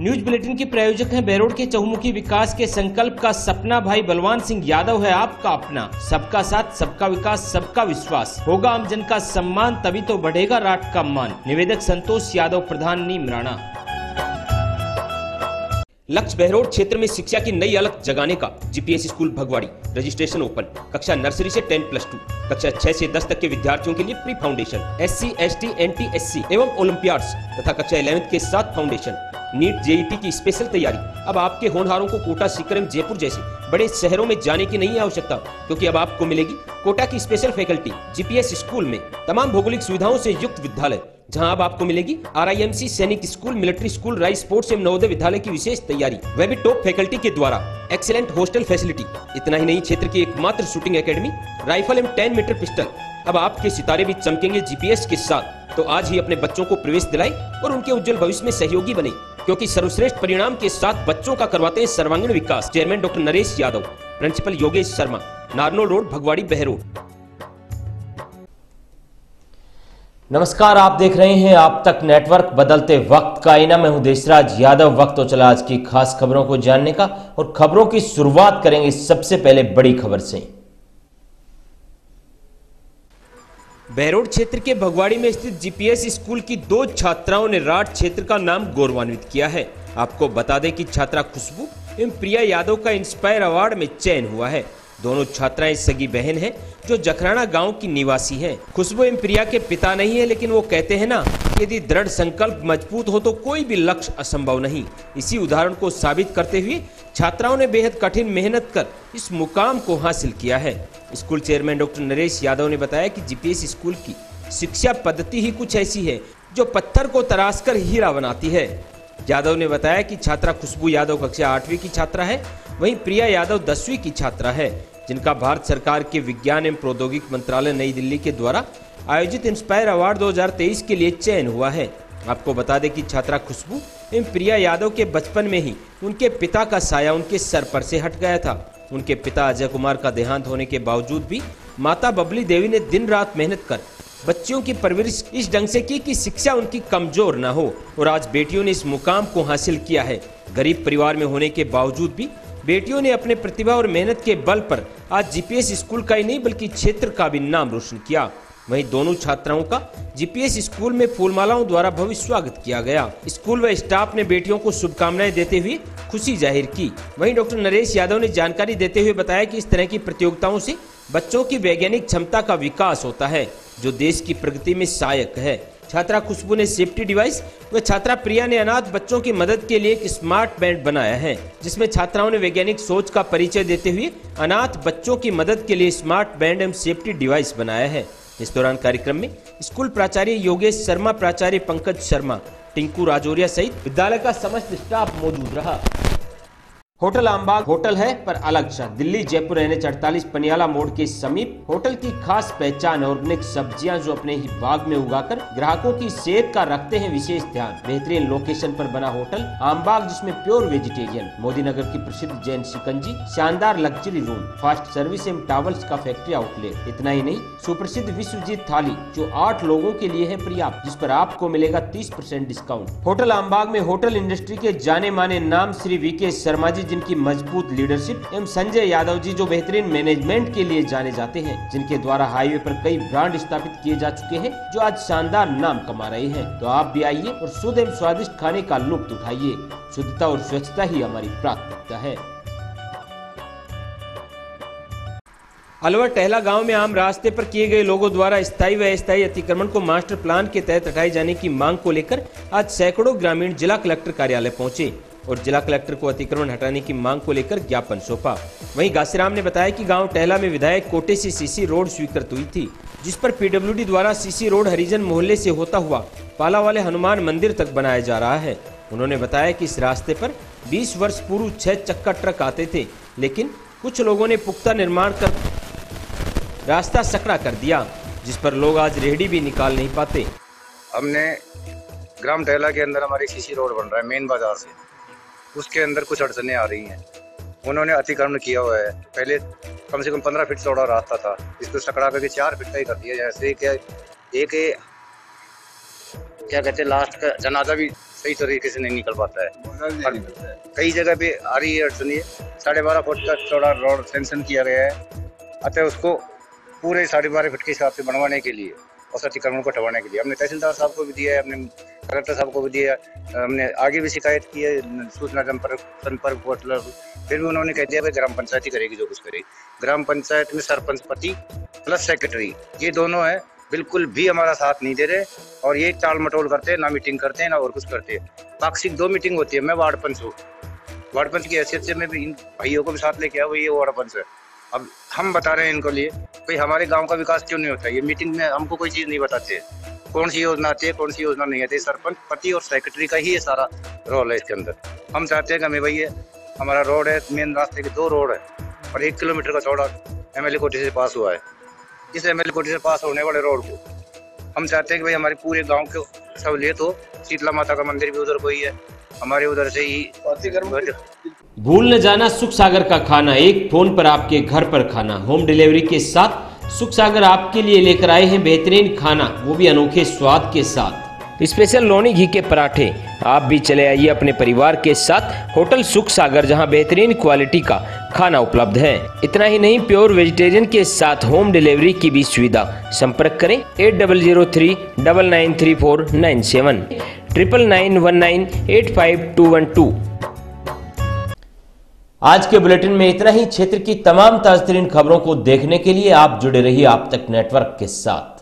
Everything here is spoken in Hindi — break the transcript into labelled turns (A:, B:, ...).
A: न्यूज़ बुलेटिन के प्रायोजक हैं बेरोड के चहुमुखी विकास के संकल्प का सपना भाई बलवान सिंह यादव है आपका अपना। सबका साथ, सबका विकास, सबका विश्वास। होगा आमजन का सम्मान, तभी तो बढ़ेगा राट का मान। निवेदक संतोष यादव, प्रधान नीमराणा लक्ष्य बहरोड क्षेत्र में शिक्षा की नई अलग जगाने का। GPS school Bhagwari. Registration open. कक्षा नर्सरी से 10 प्लस टू। कक्षा 6 से 10 तक के विद्यार्थियों के लिए pre foundation. S C S T N T S C एवं ओलंपियाड्स तथा कक्षा 11 के साथ फाउंडेशन। नीट जेईटी की स्पेशल तैयारी। अब आपके होनहारों को कोटा सीकर एवं जयपुर जैसे बड़े शहरों में जाने की नहीं आवश्यकता, क्योंकि अब आपको मिलेगी कोटा की स्पेशल फैकल्टी जीपीएस स्कूल में तमाम भौगोलिक सुविधाओं से युक्त विद्यालय, जहाँ अब आपको मिलेगी RIMC Sainik school military school rice sports एवं नवोदय विद्यालय की विशेष तैयारी। वह भी टॉप फैकल्टी के द्वारा। एक्सीलेंट हॉस्टल फैसिलिटी इतना ही नहीं क्षेत्र की एकमात्र शूटिंग एकेडमी राइफल एवं टेन मीटर पिस्टल अब आपके सितारे भी चमकेंगे जीपीएस के साथ तो आज ही अपने बच्चों को प्रवेश दिलाए और उनके उज्जवल भविष्य में सहयोगी बने। क्योंकि सर्वश्रेष्ठ परिणाम के साथ बच्चों का करवाते हैं सर्वांगीण विकास। Chairman doctor Naresh Yadav principal Yogesh Sharma Narnaul road Bhagwari Behror नमस्कार, आप देख रहे हैं आप तक नेटवर्क बदलते वक्त का आईना मैं हूँ देशराज यादव, वक्त तो चला आज की खास खबरों को जानने का। और खबरों की शुरुआत करेंगे सबसे पहले बड़ी खबर से। बहरोड क्षेत्र के भगवाड़ी में स्थित जीपीएस स्कूल की दो छात्राओं ने राट क्षेत्र का नाम गौरवान्वित किया है। आपको बता दें कि छात्रा खुशबू एवं प्रिया यादव का इंस्पायर अवार्ड में चयन हुआ है। दोनों छात्राएँ सगी बहन हैं, जो जखराना गाँव की निवासी हैं। खुशबू एवं प्रिया के पिता नहीं है, लेकिन वो कहते हैं ना, यदि दृढ़ संकल्प मज़बूत हो तो कोई भी लक्ष्य असंभव नहीं। इसी उदाहरण को साबित करते हुए छात्राओं ने बेहद कठिन मेहनत कर इस मुकाम को हासिल किया है। School chairman doctor Naresh Yadav ने बताया कि जीपीएस स्कूल की शिक्षा पद्धति ही कुछ ऐसी है, जो पत्थर को तराश कर हीरा बनाती है। यादव ने बताया कि छात्रा खुशबू यादव कक्षा आठवीं की छात्रा है वहीं प्रिया यादव दसवीं की छात्रा है, जिनका भारत सरकार के विज्ञान एवं प्रौद्योगिक मंत्रालय नई दिल्ली के द्वारा आयोजित इंस्पायर अवार्ड 2023 के लिए चयन हुआ है। आपको बता दें कि छात्रा खुशबू एवं प्रिया यादव के बचपन में ही उनके पिता का साया उनके सर पर से हट गया था। उनके पिता अजय कुमार का देहांत होने के बावजूद भी माता बबली देवी ने दिन रात मेहनत कर बच्चियों की परवरिश इस ढंग से की कि शिक्षा उनकी कमज़ोर न हो और आज बेटियों ने इस मुकाम को हासिल किया है। गरीब परिवार में होने के बावजूद भी बेटियों ने अपने प्रतिभा और मेहनत के बल पर आज जीपीएस स्कूल का ही नहीं, बल्कि क्षेत्र का भी नाम रोशन किया। वहीं दोनों छात्राओं का जीपीएस स्कूल में फूलमालाओं द्वारा भव्य स्वागत किया गया। स्कूल व स्टाफ ने बेटियों को शुभकामनाएँ देते हुए खुशी ज़ाहिर की। वहीं डॉक्टर नरेश यादव ने जानकारी देते हुए बताया कि इस तरह की प्रतियोगिताओं से बच्चों की वैज्ञानिक क्षमता का विकास होता है, जो देश की प्रगति में सहायक है। छात्रा खुशबू ने सेफ्टी डिवाइस व छात्रा प्रिया ने अनाथ बच्चों की मदद के लिए एक स्मार्ट बैंड बनाया है, जिसमें छात्राओं ने वैज्ञानिक सोच का परिचय देते हुए अनाथ बच्चों की मदद के लिए स्मार्ट बैंड एवं सेफ्टी डिवाइस बनाया है। इस दौरान कार्यक्रम में स्कूल प्राचार्य योगेश शर्मा, प्राचार्य पंकज शर्मा, टिंकू राजौरिया सहित विद्यालय का समस्त स्टाफ मौजूद रहा। होटल आमबाग होटल है, पर अलग सा दिल्ली, जयपुर एन एच अड़तालीस पनियाला मोड़ के समीप होटल की खास पहचान ऑर्गेनिक सब्ज़ियाँ जो अपने ही बाग में उगाकर ग्राहकों की सेहत का रखते हैं विशेष ध्यान। बेहतरीन लोकेशन पर बना होटल आमबाग, जिसमें प्योर वेजिटेरियन मोदी नगर की प्रसिद्ध जैन शिकंजी, शानदार लग्जरी रूम, फास्ट सर्विस एवं टावल्स का फैक्ट्री आउटलेट, इतना ही नहीं, सुप्रसिद्ध विश्वजीत थाली, जो आठ लोगों के लिए है पर्याप्त, जिस पर आपको मिलेगा तीस डिस्काउंट। होटल आमबाग में होटल इंडस्ट्री के जाने माने नाम श्री वी के शर्मा जी जिनकी मज़बूत लीडरशिप एवं संजय यादव जी जो बेहतरीन मैनेजमेंट के लिए जाने जाते हैं, जिनके द्वारा हाईवे पर कई ब्रांड स्थापित किए जा चुके हैं, जो आज शानदार नाम कमा रहे हैं। तो आप भी आइए और शुद्ध एवं स्वादिष्ट खाने का लुप्त उठाइए। शुद्धता और स्वच्छता ही हमारी प्राथमिकता है। अलवर टहला गाँव में आम रास्ते पर किए गए लोगों द्वारा स्थायी व अस्थायी अतिक्रमण को मास्टर प्लान के तहत हटाए जाने की मांग को लेकर आज सैकड़ों ग्रामीण जिला कलेक्टर कार्यालय पहुँचे। और जिला कलेक्टर को अतिक्रमण हटाने की मांग को लेकर ज्ञापन सौंपा। वहीं गासीराम ने बताया कि गाँव टहला में विधायक कोटे से सीसी रोड स्वीकृत हुई थी, जिस पर पीडब्ल्यूडी द्वारा सीसी रोड हरिजन मोहल्ले से होता हुआ पाला वाले हनुमान मंदिर तक बनाया जा रहा है। उन्होंने बताया कि इस रास्ते पर 20 वर्ष पूर्व छह चक्का ट्रक आते थे, लेकिन कुछ लोगों ने पुख्ता निर्माण कर रास्ता सकड़ा कर दिया, जिस पर लोग आज रेहड़ी भी निकाल नहीं पाते।
B: हमने ग्राम टहला के अंदर हमारी सीसी रोड बन रहा है, मेन बाज़ार से। उसके अंदर कुछ अड़चने आ रही हैं। उन्होंने अतिक्रमण किया हुआ है। पहले कम से कम पंद्रह फीट चौड़ा रास्ता था। इसको सकड़ा करके चार फीट का ही कर दिया जैसे क्या एक क्या कहते हैं लास्ट का जनाजा भी सही तरीके से नहीं निकल पाता है। कई जगह पे आ रही है अड़चन साढ़े बारह फुट का चौड़ा रोड सेंशन किया गया है। अतः उसको पूरे साढ़े बारह फुट के हिसाब से बनवाने के लिए और अतिक्रमण को हटवाने के लिए। हमने तहसीलदार साहब को भी दिया है। हमने कलेक्टर साहब को भी दिया, हमने आगे भी शिकायत की है, सूचना संपर्क संपर्क पोर्टल फिर भी उन्होंने कह दिया, भाई, ग्राम पंचायत ही करेगी जो कुछ करेगी ग्राम पंचायत में सरपंच, पति प्लस सेक्रेटरी ये दोनों है, बिल्कुल भी हमारा साथ नहीं दे रहे और ये टाल मटोल करते हैं, ना मीटिंग करते हैं, ना और कुछ करते हैं। पाक्षिक दो मीटिंग होती है, मैं वार्ड पंच हूँ। वार्ड पंच की हैसियत से मैं भी इन भाइयों को भी साथ लेके आया वो ये वार्ड पंच है। अब हम बता रहे हैं इनको लिए, भाई, हमारे गाँव का विकास क्यों नहीं होता? ये मीटिंग में हमको कोई चीज़ नहीं बताते कौन सी योजना आती है, कौन सी योजना नहीं आती सरपंच, पति और सेक्रेटरी का ही ये सारा रोल है इसके अंदर। हम चाहते हैं कि हमें भाई हमारा रोड है मेन रास्ते के दो रोड है और एक किलोमीटर का चौड़ा एम एल कोटी से पास हुआ है। इस एम एल कोटी से पास होने वाले रोड को हम चाहते हैं कि भाई हमारे पूरे गाँव को सहूलियत हो। शीतला माता का मंदिर भी उधर कोई है, हमारे उधर से ही
A: भूल न जाना सुख सागर का खाना, एक फ़ोन पर आपके घर पर खाना। होम डिलीवरी के साथ सुख सागर आपके लिए लेकर आए हैं बेहतरीन खाना, वो भी अनोखे स्वाद के साथ। स्पेशल लोनी घी के पराठे। आप भी चले आइए अपने परिवार के साथ होटल सुख सागर जहाँ बेहतरीन क्वालिटी का खाना उपलब्ध है। इतना ही नहीं, प्योर वेजिटेरियन के साथ होम डिलीवरी की भी सुविधा। संपर्क करें eight double zero three double nine three four nine seven. Triple nine one nine eight five two one two. आज के बुलेटिन में इतना ही। क्षेत्र की तमाम ताजतरीन खबरों को देखने के लिए आप जुड़े रहिए आप तक नेटवर्क के साथ।